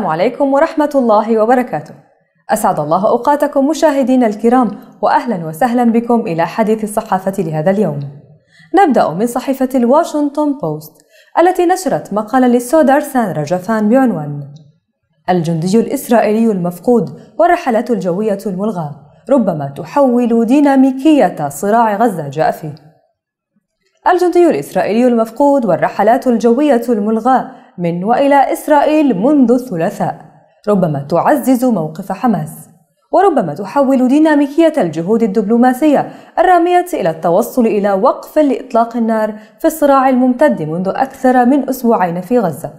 السلام عليكم ورحمة الله وبركاته. أسعد الله أوقاتكم مشاهدينا الكرام وأهلا وسهلا بكم إلى حديث الصحافة لهذا اليوم. نبدأ من صحيفة الواشنطن بوست التي نشرت مقالا للسودار سان رجفان بعنوان الجندي الإسرائيلي المفقود والرحلات الجوية الملغاة ربما تحول ديناميكية صراع غزة جاء فيه. الجندي الإسرائيلي المفقود والرحلات الجوية الملغاة من وإلى إسرائيل منذ الثلاثاء. ربما تعزز موقف حماس وربما تحول ديناميكية الجهود الدبلوماسية الرامية إلى التوصل إلى وقف لإطلاق النار في الصراع الممتد منذ أكثر من أسبوعين في غزة.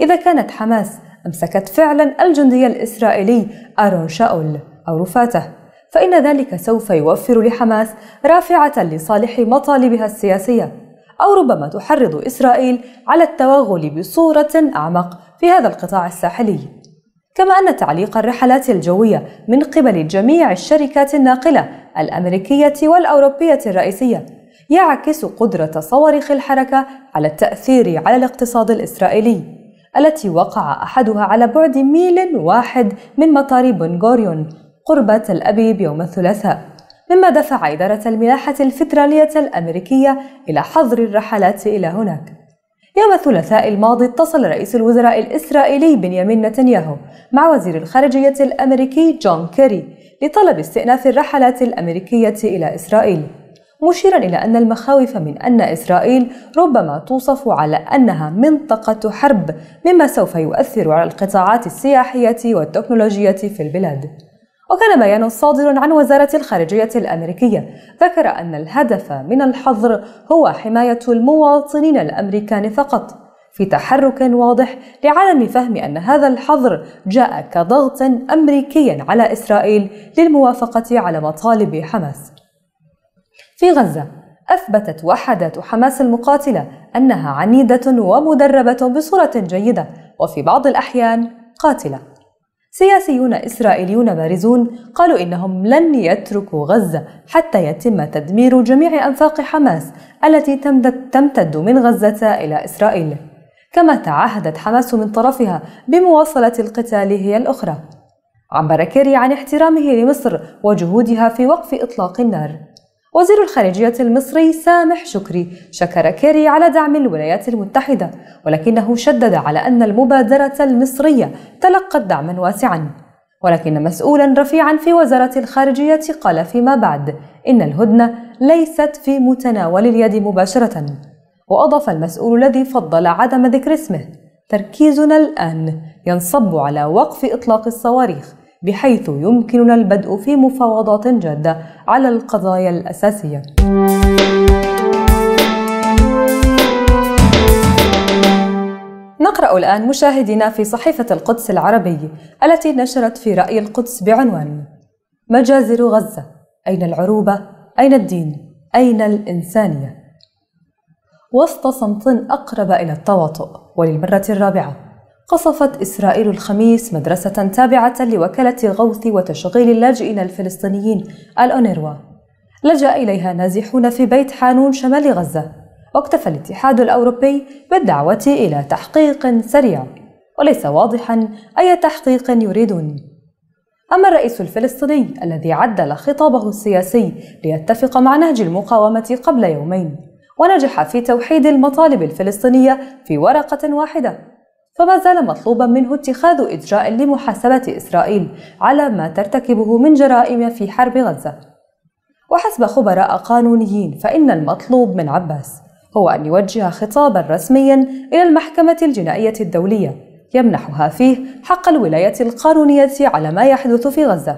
إذا كانت حماس أمسكت فعلا الجندي الإسرائيلي آرون شاول أو رفاته فإن ذلك سوف يوفر لحماس رافعة لصالح مطالبها السياسية. أو ربما تحرض إسرائيل على التوغل بصورة أعمق في هذا القطاع الساحلي. كما أن تعليق الرحلات الجوية من قبل جميع الشركات الناقلة الأمريكية والأوروبية الرئيسية يعكس قدرة صواريخ الحركة على التأثير على الاقتصاد الإسرائيلي التي وقع أحدها على بعد ميل واحد من مطار بنغوريون قرب تل أبيب يوم الثلاثاء. مما دفع إدارة الملاحة الفدرالية الأمريكية إلى حظر الرحلات إلى هناك. يوم الثلاثاء الماضي اتصل رئيس الوزراء الإسرائيلي بنيامين نتنياهو مع وزير الخارجية الأمريكي جون كيري لطلب استئناف الرحلات الأمريكية إلى إسرائيل. مشيرا إلى أن المخاوف من أن إسرائيل ربما توصف على أنها منطقة حرب مما سوف يؤثر على القطاعات السياحية والتكنولوجية في البلاد. وكان بيان صادر عن وزارة الخارجية الأمريكية ذكر أن الهدف من الحظر هو حماية المواطنين الأمريكان فقط في تحرك واضح لعدم فهم أن هذا الحظر جاء كضغط أمريكي على إسرائيل للموافقة على مطالب حماس. في غزة أثبتت وحدات حماس المقاتلة أنها عنيدة ومدربة بصورة جيدة وفي بعض الأحيان قاتلة. سياسيون إسرائيليون بارزون قالوا إنهم لن يتركوا غزة حتى يتم تدمير جميع أنفاق حماس التي تمتد من غزة إلى إسرائيل. كما تعهدت حماس من طرفها بمواصلة القتال هي الأخرى. عبر كيري عن احترامه لمصر وجهودها في وقف إطلاق النار. وزير الخارجية المصري سامح شكري شكر كيري على دعم الولايات المتحدة ولكنه شدد على أن المبادرة المصرية تلقت دعما واسعا. ولكن مسؤولا رفيعا في وزارة الخارجية قال فيما بعد إن الهدنة ليست في متناول اليد مباشرة. وأضاف المسؤول الذي فضل عدم ذكر اسمه تركيزنا الآن ينصب على وقف إطلاق الصواريخ بحيث يمكننا البدء في مفاوضات جادة على القضايا الأساسية. نقرأ الآن مشاهدينا في صحيفة القدس العربي التي نشرت في رأي القدس بعنوان مجازر غزة أين العروبة؟ أين الدين؟ أين الإنسانية؟ وسط صمت أقرب إلى التواطؤ وللمرة الرابعة قصفت إسرائيل الخميس مدرسة تابعة لوكالة غوث وتشغيل اللاجئين الفلسطينيين الأونروا. لجأ إليها نازحون في بيت حانون شمال غزة. واكتفى الاتحاد الأوروبي بالدعوة إلى تحقيق سريع. وليس واضحا أي تحقيق يريدون. أما الرئيس الفلسطيني الذي عدل خطابه السياسي ليتفق مع نهج المقاومة قبل يومين ونجح في توحيد المطالب الفلسطينية في ورقة واحدة. فما زال مطلوبا منه اتخاذ إجراء لمحاسبة إسرائيل على ما ترتكبه من جرائم في حرب غزة. وحسب خبراء قانونيين فإن المطلوب من عباس هو أن يوجه خطابا رسميا إلى المحكمة الجنائية الدولية يمنحها فيه حق الولاية القانونية على ما يحدث في غزة.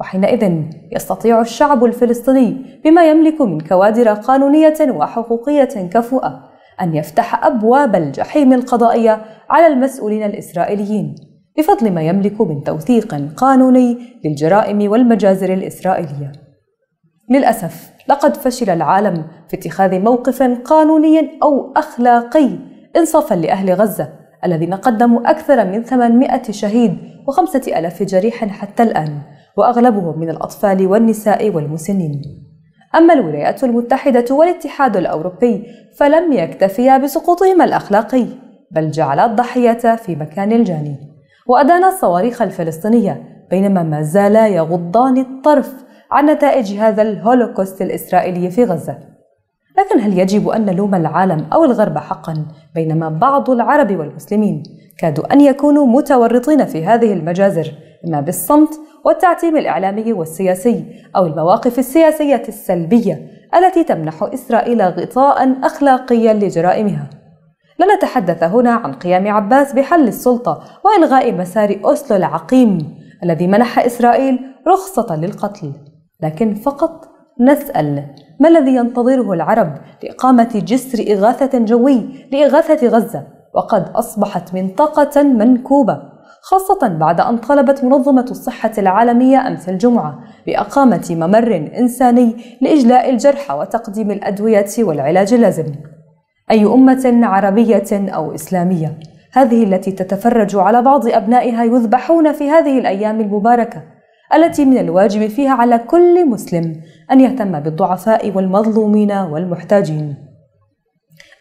وحينئذ يستطيع الشعب الفلسطيني بما يملك من كوادر قانونية وحقوقية كفؤة أن يفتح أبواب الجحيم القضائية على المسؤولين الإسرائيليين بفضل ما يملك من توثيق قانوني للجرائم والمجازر الإسرائيلية. للأسف لقد فشل العالم في اتخاذ موقف قانوني أو أخلاقي إنصافا لأهل غزة الذين قدموا أكثر من 800 شهيد وخمسة ألاف جريح حتى الآن وأغلبهم من الأطفال والنساء والمسنين أما الولايات المتحدة والاتحاد الأوروبي فلم يكتفيا بسقوطهما الأخلاقي بل جعلا الضحية في مكان الجاني. وأدانا الصواريخ الفلسطينية بينما ما زالا يغضان الطرف عن نتائج هذا الهولوكوست الإسرائيلي في غزة. لكن هل يجب أن نلوم العالم أو الغرب حقا بينما بعض العرب والمسلمين كادوا أن يكونوا متورطين في هذه المجازر إما بالصمت والتعتيم الإعلامي والسياسي أو المواقف السياسية السلبية التي تمنح إسرائيل غطاء أخلاقيا لجرائمها. لا نتحدث هنا عن قيام عباس بحل السلطة وإلغاء مسار أوسلو العقيم الذي منح إسرائيل رخصة للقتل. لكن فقط نسأل ما الذي ينتظره العرب لإقامة جسر إغاثة جوي لإغاثة غزة؟ وقد أصبحت منطقة منكوبة. خاصة بعد أن طلبت منظمة الصحة العالمية أمس الجمعة بإقامة ممر إنساني لإجلاء الجرحى وتقديم الأدوية والعلاج اللازم. أي أمة عربية أو إسلامية هذه التي تتفرج على بعض أبنائها يذبحون في هذه الأيام المباركة التي من الواجب فيها على كل مسلم أن يهتم بالضعفاء والمظلومين والمحتاجين.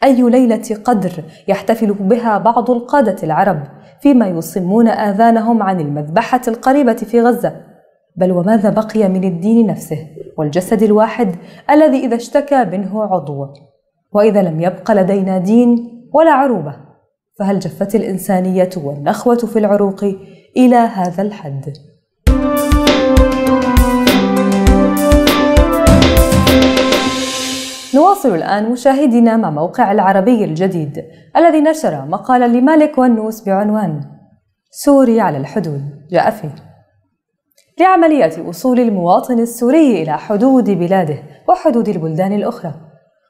أي ليلة قدر يحتفل بها بعض القادة العرب فيما يصمون آذانهم عن المذبحة القريبة في غزة بل وماذا بقي من الدين نفسه والجسد الواحد الذي إذا اشتكى منه عضو وإذا لم يبق لدينا دين ولا عروبة فهل جفت الإنسانية والنخوة في العروق إلى هذا الحد؟ نواصل الآن مشاهدينا مع موقع العربي الجديد الذي نشر مقالا لمالك ونوس بعنوان سوري على الحدود. جاء فيه. لعملية وصول المواطن السوري إلى حدود بلاده وحدود البلدان الأخرى.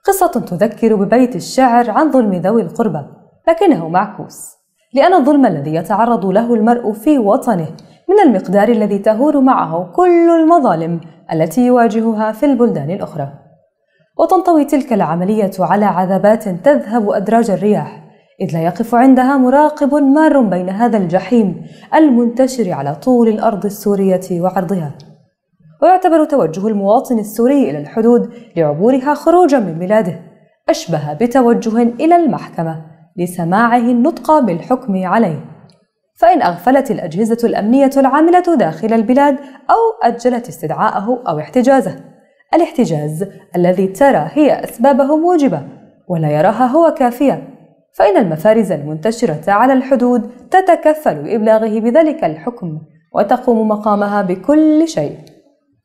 قصة تذكر ببيت الشعر عن ظلم ذوي القربى لكنه معكوس لأن الظلم الذي يتعرض له المرء في وطنه من المقدار الذي تهور معه كل المظالم التي يواجهها في البلدان الأخرى. وتنطوي تلك العملية على عذبات تذهب أدراج الرياح إذ لا يقف عندها مراقب مار بين هذا الجحيم المنتشر على طول الأرض السورية وعرضها. ويعتبر توجه المواطن السوري إلى الحدود لعبورها خروجا من بلاده. أشبه بتوجه إلى المحكمة لسماعه النطق بالحكم عليه. فإن أغفلت الأجهزة الأمنية العاملة داخل البلاد أو أجلت استدعاءه أو احتجازه. الاحتجاز الذي ترى هي أسبابه موجبة ولا يراها هو كافية فإن المفارز المنتشرة على الحدود تتكفل بإبلاغه بذلك الحكم وتقوم مقامها بكل شيء.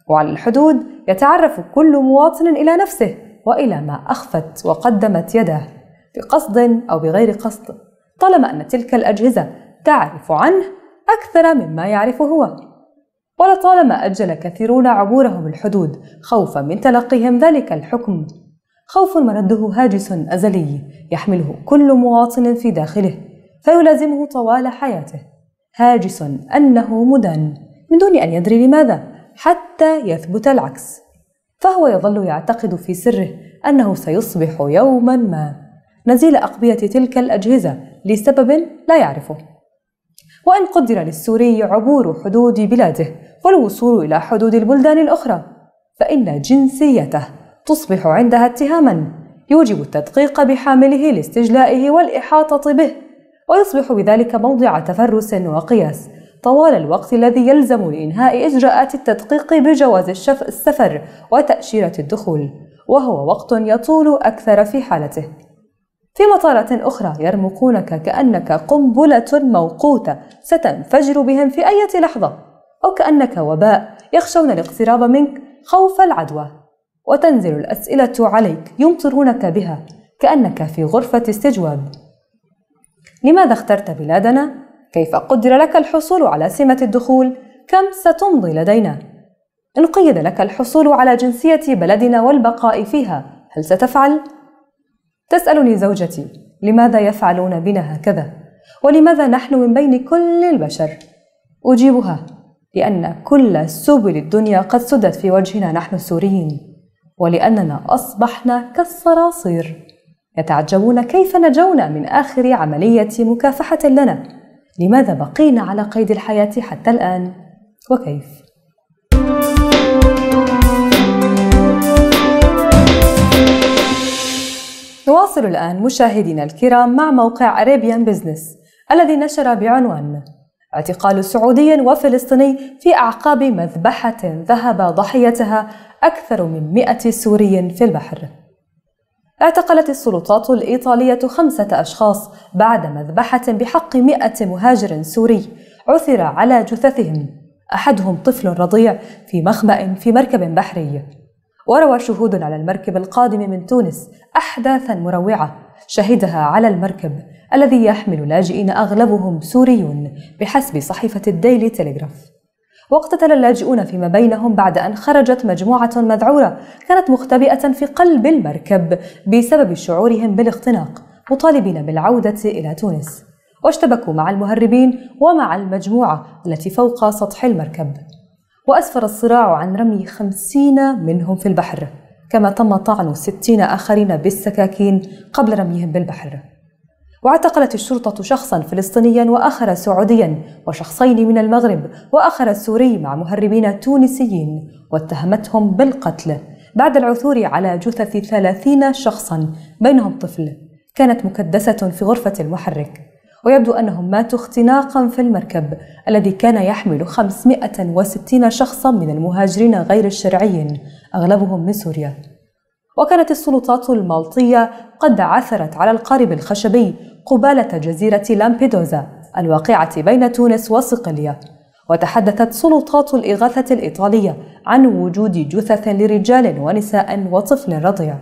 وعلى الحدود يتعرف كل مواطن إلى نفسه وإلى ما أخفت وقدمت يده بقصد أو بغير قصد طالما أن تلك الأجهزة تعرف عنه أكثر مما يعرف هو. ولطالما أجل كثيرون عبورهم الحدود خوفا من تلقيهم ذلك الحكم. خوف مرده هاجس أزلي يحمله كل مواطن في داخله فيلازمه طوال حياته. هاجس أنه مدان من دون أن يدري لماذا حتى يثبت العكس. فهو يظل يعتقد في سره أنه سيصبح يوما ما. نزيل أقبية تلك الأجهزة لسبب لا يعرفه. وإن قدر للسوري عبور حدود بلاده والوصول إلى حدود البلدان الأخرى فإن جنسيته تصبح عندها اتهاما. يوجب التدقيق بحامله لاستجلائه والإحاطة به ويصبح بذلك موضع تفرس وقياس طوال الوقت الذي يلزم لإنهاء إجراءات التدقيق بجواز السفر وتأشيرة الدخول وهو وقت يطول أكثر في حالته. في مطارات أخرى يرمقونك كأنك قنبلة موقوتة ستنفجر بهم في أي لحظة أو كأنك وباء يخشون الاقتراب منك خوف العدوى وتنزل الأسئلة عليك يمطرونك بها كأنك في غرفة استجواب لماذا اخترت بلادنا؟ كيف قدر لك الحصول على سمة الدخول؟ كم ستمضي لدينا؟ إن قيد لك الحصول على جنسية بلدنا والبقاء فيها هل ستفعل؟ تسألني زوجتي لماذا يفعلون بنا هكذا؟ ولماذا نحن من بين كل البشر؟ أجيبها لأن كل سبل الدنيا قد سدت في وجهنا نحن السوريين ولأننا أصبحنا كالصراصير يتعجبون كيف نجونا من آخر عملية مكافحة لنا لماذا بقينا على قيد الحياة حتى الآن وكيف نواصل الآن مشاهدينا الكرام مع موقع أريبيان بزنس الذي نشر بعنوان اعتقال سعودي وفلسطيني في أعقاب مذبحة ذهب ضحيتها أكثر من مئة سوري في البحر. اعتقلت السلطات الإيطالية خمسة أشخاص بعد مذبحة بحق مئة مهاجر سوري عثر على جثثهم. أحدهم طفل رضيع في مخبأ في مركب بحري. وروى شهود على المركب القادم من تونس أحداثا مروعة شهدها على المركب الذي يحمل لاجئين أغلبهم سوريون بحسب صحيفة الديلي تيليغراف. واقتتل اللاجئون فيما بينهم بعد أن خرجت مجموعة مذعورة كانت مختبئة في قلب المركب بسبب شعورهم بالاختناق مطالبين بالعودة إلى تونس. واشتبكوا مع المهربين ومع المجموعة التي فوق سطح المركب. وأسفر الصراع عن رمي خمسين منهم في البحر كما تم طعن ستين آخرين بالسكاكين قبل رميهم بالبحر. واعتقلت الشرطة شخصا فلسطينيا وآخر سعوديا وشخصين من المغرب وآخر سوري مع مهربين تونسيين واتهمتهم بالقتل بعد العثور على جثث ثلاثين شخصا بينهم طفل كانت مكدسة في غرفة المحرك. ويبدو أنهم ماتوا اختناقا في المركب الذي كان يحمل 560 شخصا من المهاجرين غير الشرعيين أغلبهم من سوريا. وكانت السلطات المالطية قد عثرت على القارب الخشبي قبالة جزيرة لامبيدوزا الواقعة بين تونس وصقلية. وتحدثت سلطات الإغاثة الإيطالية عن وجود جثث لرجال ونساء وطفل رضيع.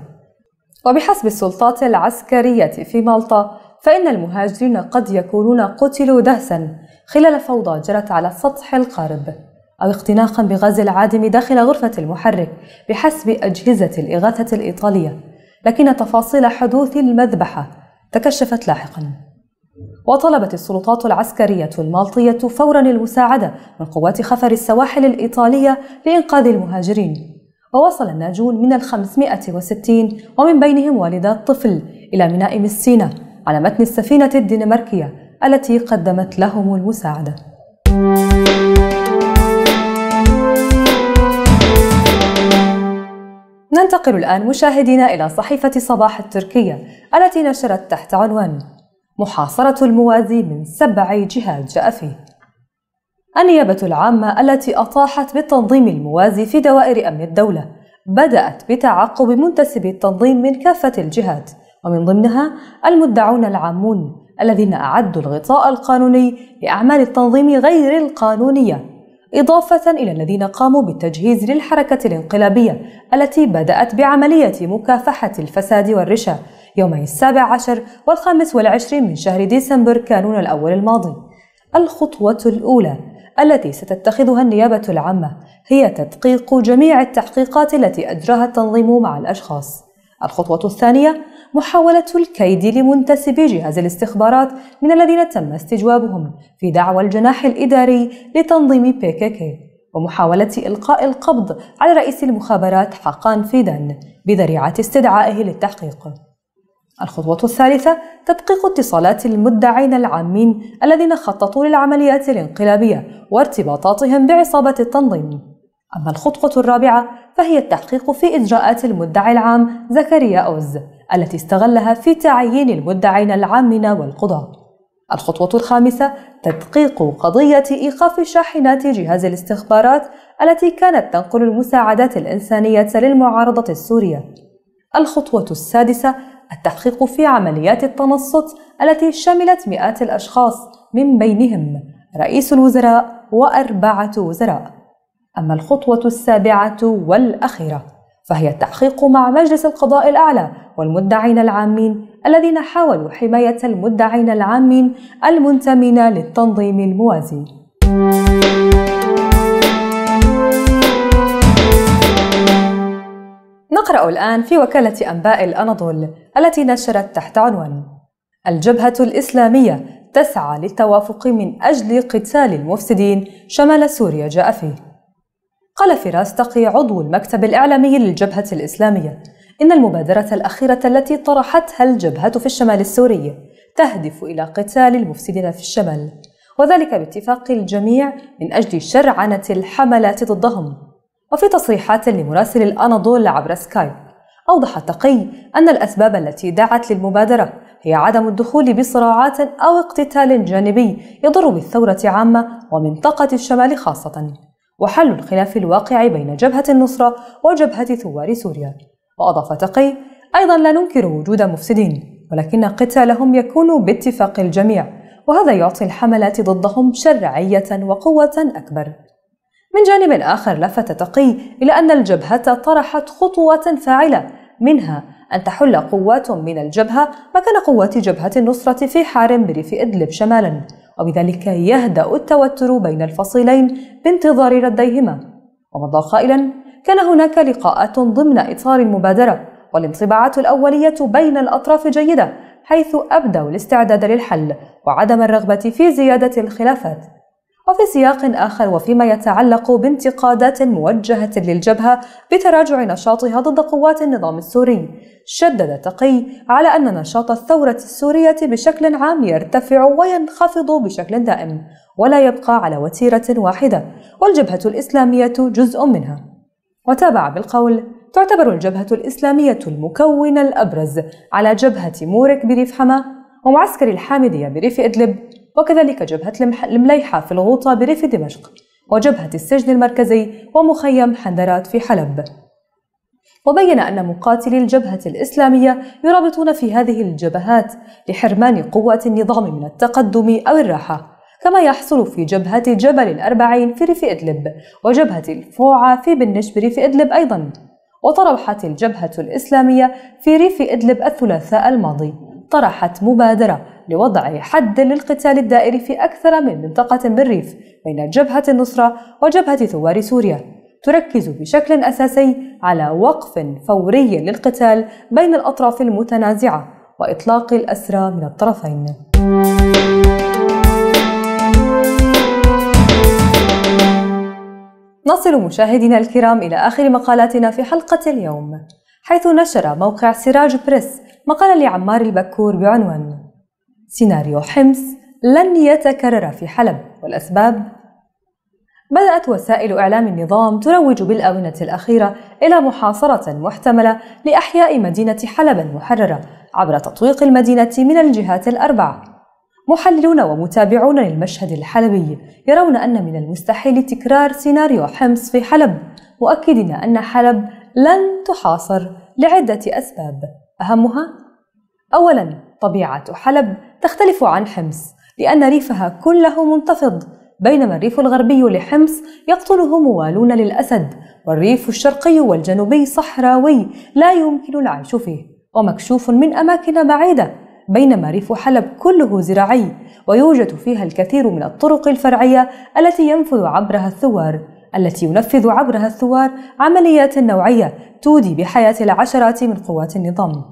وبحسب السلطات العسكرية في مالطا فإن المهاجرين قد يكونون قتلوا دهسا خلال فوضى جرت على سطح القارب أو اختناقا بغاز العادم داخل غرفة المحرك بحسب أجهزة الإغاثة الإيطالية لكن تفاصيل حدوث المذبحة تكشفت لاحقا. وطلبت السلطات العسكرية المالطية فورا المساعدة من قوات خفر السواحل الإيطالية لإنقاذ المهاجرين. ووصل الناجون من الخمسمائة وستين ومن بينهم والدات طفل إلى ميناء مسينا على متن السفينة الدنماركية التي قدمت لهم المساعدة. ننتقل الآن مشاهدينا إلى صحيفة صباح التركية التي نشرت تحت عنوان محاصرة الموازي من سبع جهات جاء فيه. النيابة العامة التي أطاحت بالتنظيم الموازي في دوائر أمن الدولة بدأت بتعقب منتسبي التنظيم من كافة الجهات. ومن ضمنها المدعون العامون الذين أعدوا الغطاء القانوني لأعمال التنظيم غير القانونية إضافة إلى الذين قاموا بالتجهيز للحركة الانقلابية التي بدأت بعملية مكافحة الفساد والرشا يومي السابع عشر والخامس والعشرين من شهر ديسمبر كانون الأول الماضي. الخطوة الأولى التي ستتخذها النيابة العامة هي تدقيق جميع التحقيقات التي أجراها التنظيم مع الأشخاص. الخطوة الثانية محاولة الكيد لمنتسبي جهاز الاستخبارات من الذين تم استجوابهم في دعوى الجناح الإداري لتنظيم بيكيكي ومحاولة إلقاء القبض على رئيس المخابرات حقان فيدان بذريعة استدعائه للتحقيق. الخطوة الثالثة تدقيق اتصالات المدعين العامين الذين خططوا للعمليات الانقلابية وارتباطاتهم بعصابة التنظيم. أما الخطوة الرابعة فهي التحقيق في إجراءات المدعي العام زكريا أوز التي استغلها في تعيين المدعين العامين والقضاة. الخطوة الخامسة تدقيق قضية إيقاف شاحنات جهاز الاستخبارات التي كانت تنقل المساعدات الإنسانية للمعارضة السورية. الخطوة السادسة التحقيق في عمليات التنصت التي شملت مئات الأشخاص من بينهم رئيس الوزراء وأربعة وزراء. أما الخطوة السابعة والأخيرة فهي التحقيق مع مجلس القضاء الأعلى والمدعين العامين الذين حاولوا حماية المدعين العامين المنتمين للتنظيم الموازي. نقرأ الآن في وكالة أنباء الأناضول التي نشرت تحت عنوان: الجبهة الإسلامية تسعى للتوافق من أجل قتال المفسدين شمال سوريا جاء فيه. قال فراس تقي عضو المكتب الإعلامي للجبهة الإسلامية. إن المبادرة الأخيرة التي طرحتها الجبهة في الشمال السوري تهدف إلى قتال المفسدين في الشمال وذلك باتفاق الجميع من أجل شرعنة الحملات ضدهم. وفي تصريحات لمراسل الأناضول عبر سكايب أوضح تقي أن الأسباب التي دعت للمبادرة هي عدم الدخول بصراعات أو اقتتال جانبي يضر بالثورة عامة ومنطقة الشمال خاصة. وحل الخلاف الواقع بين جبهة النصرة وجبهة ثوار سوريا. وأضاف تقي أيضا لا ننكر وجود مفسدين ولكن قتالهم يكون باتفاق الجميع وهذا يعطي الحملات ضدهم شرعية وقوة أكبر. من جانب آخر لفت تقي إلى أن الجبهة طرحت خطوات فاعلة منها أن تحل قوات من الجبهة مكان قوات جبهة النصرة في حارم بريف إدلب شمالا وبذلك يهدأ التوتر بين الفصيلين بانتظار رديهما. ومضى قائلا كان هناك لقاءات ضمن إطار المبادرة والانطباعات الأولية بين الأطراف جيدة حيث أبدوا الاستعداد للحل وعدم الرغبة في زيادة الخلافات. وفي سياق آخر وفيما يتعلق بانتقادات موجهة للجبهة بتراجع نشاطها ضد قوات النظام السوري. شدد تقي على أن نشاط الثورة السورية بشكل عام يرتفع وينخفض بشكل دائم ولا يبقى على وتيرة واحدة والجبهة الإسلامية جزء منها. وتابع بالقول تعتبر الجبهة الإسلامية المكون الأبرز على جبهة مورك بريف حما ومعسكر الحامدية بريف إدلب وكذلك جبهة المليحة في الغوطة بريف دمشق وجبهة السجن المركزي ومخيم حندرات في حلب. وبين أن مقاتلي الجبهة الإسلامية يرابطون في هذه الجبهات لحرمان قوات النظام من التقدم أو الراحة كما يحصل في جبهة جبل الأربعين في ريف إدلب وجبهة الفوعة في بنش بريف إدلب أيضا وطرحت الجبهة الإسلامية في ريف إدلب الثلاثاء الماضي. طرحت مبادرة لوضع حد للقتال الدائري في أكثر من منطقة بالريف بين جبهة النصرة وجبهة ثوار سوريا تركز بشكل أساسي على وقف فوري للقتال بين الأطراف المتنازعة وإطلاق الأسرى من الطرفين. نصل مشاهدينا الكرام إلى آخر مقالاتنا في حلقة اليوم حيث نشر موقع سراج بريس مقالا لعمار البكور بعنوان سيناريو حمص لن يتكرر في حلب والأسباب بدأت وسائل إعلام النظام تروج بالآونة الأخيرة إلى محاصرة محتملة لأحياء مدينة حلب المحررة عبر تطويق المدينة من الجهات الأربع. محللون ومتابعون للمشهد الحلبي يرون أن من المستحيل تكرار سيناريو حمص في حلب مؤكدين أن حلب لن تحاصر لعدة أسباب. أهمها أولا طبيعة حلب تختلف عن حمص لأن ريفها كله منتفض بينما الريف الغربي لحمص يقتله موالون للأسد والريف الشرقي والجنوبي صحراوي لا يمكن العيش فيه ومكشوف من أماكن بعيدة بينما ريف حلب كله زراعي ويوجد فيها الكثير من الطرق الفرعية التي ينفذ عبرها الثوار. التي ينفذ عبرها الثوار عمليات نوعية تودي بحياة العشرات من قوات النظام.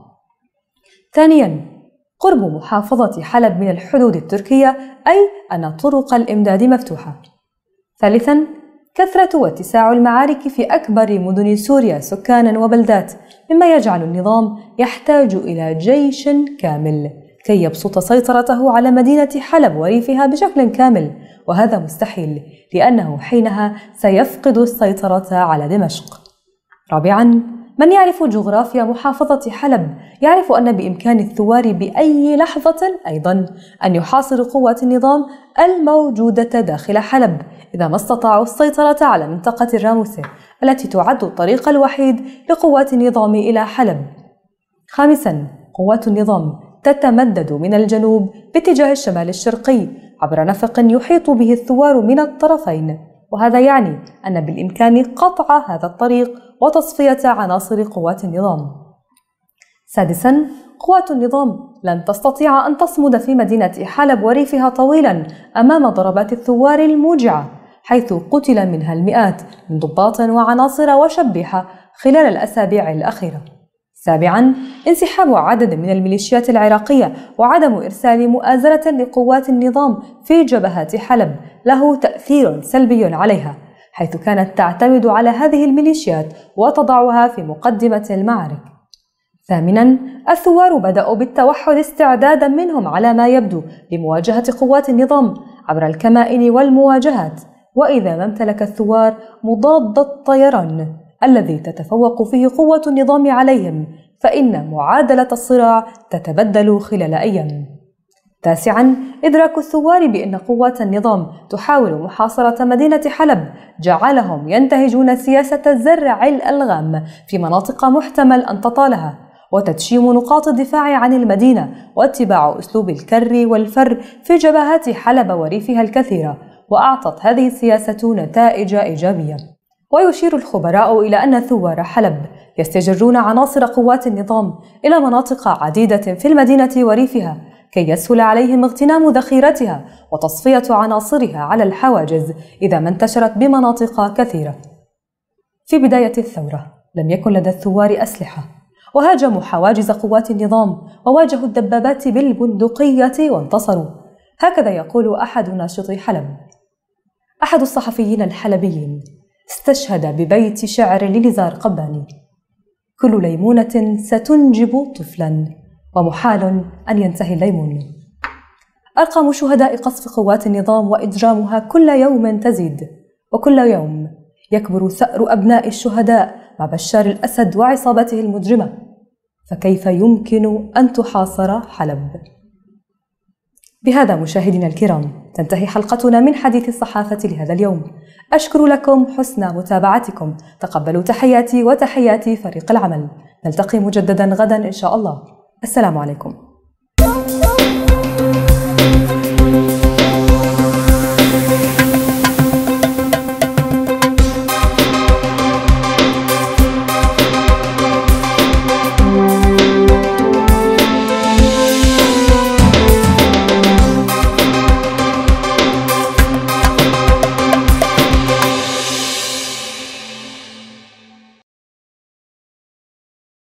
ثانياً قرب محافظة حلب من الحدود التركية أي أن طرق الإمداد مفتوحة. ثالثاً كثرة واتساع المعارك في أكبر مدن سوريا سكاناً وبلدات مما يجعل النظام يحتاج إلى جيش كامل كي يبسط سيطرته على مدينة حلب وريفها بشكل كامل وهذا مستحيل لأنه حينها سيفقد السيطرة على دمشق. رابعاً من يعرف جغرافيا محافظة حلب يعرف أن بإمكان الثوار بأي لحظة أيضا أن يحاصروا قوات النظام الموجودة داخل حلب إذا ما استطاعوا السيطرة على منطقة الراموسة التي تعد الطريق الوحيد لقوات النظام إلى حلب. خامسا قوات النظام تتمدد من الجنوب باتجاه الشمال الشرقي عبر نفق يحيط به الثوار من الطرفين وهذا يعني أن بالإمكان قطع هذا الطريق وتصفية عناصر قوات النظام. سادسا قوات النظام لن تستطيع أن تصمد في مدينة حلب وريفها طويلا أمام ضربات الثوار الموجعة حيث قتل منها المئات من ضباط وعناصر وشبيحة خلال الأسابيع الأخيرة. سابعا انسحاب عدد من الميليشيات العراقية وعدم إرسال مؤازرة لقوات النظام في جبهات حلب. له تأثير سلبي عليها حيث كانت تعتمد على هذه الميليشيات وتضعها في مقدمة المعارك. ثامنا الثوار بدأوا بالتوحد استعدادا منهم على ما يبدو لمواجهة قوات النظام عبر الكمائن والمواجهات. وإذا ما امتلك الثوار مضاد الطيران. الذي تتفوق فيه قوة النظام عليهم فإن معادلة الصراع تتبدل خلال أيام. تاسعا إدراك الثوار بأن قوات النظام تحاول محاصرة مدينة حلب جعلهم ينتهجون سياسة زرع الألغام في مناطق محتمل أن تطالها وتدشيم نقاط الدفاع عن المدينة واتباع أسلوب الكر والفر في جبهات حلب وريفها الكثيرة وأعطت هذه السياسة نتائج إيجابية ويشير الخبراء إلى أن ثوار حلب يستجرون عناصر قوات النظام إلى مناطق عديدة في المدينة وريفها كي يسهل عليهم اغتنام ذخيرتها وتصفية عناصرها على الحواجز إذا ما انتشرت بمناطق كثيرة. في بداية الثورة لم يكن لدى الثوار أسلحة وهاجموا حواجز قوات النظام وواجهوا الدبابات بالبندقية وانتصروا هكذا يقول أحد ناشطي حلب أحد الصحفيين الحلبيين استشهد ببيت شعر لنزار قباني. كل ليمونة ستنجب طفلا ومحال أن ينتهي الليمون. أرقام شهداء قصف قوات النظام وإجرامها كل يوم تزيد وكل يوم يكبر ثأر أبناء الشهداء مع بشار الأسد وعصابته المجرمة. فكيف يمكن أن تحاصر حلب؟ بهذا مشاهدينا الكرام تنتهي حلقتنا من حديث الصحافة لهذا اليوم. أشكر لكم حسن متابعتكم. تقبلوا تحياتي وتحيات فريق العمل. نلتقي مجددا غدا إن شاء الله. السلام عليكم.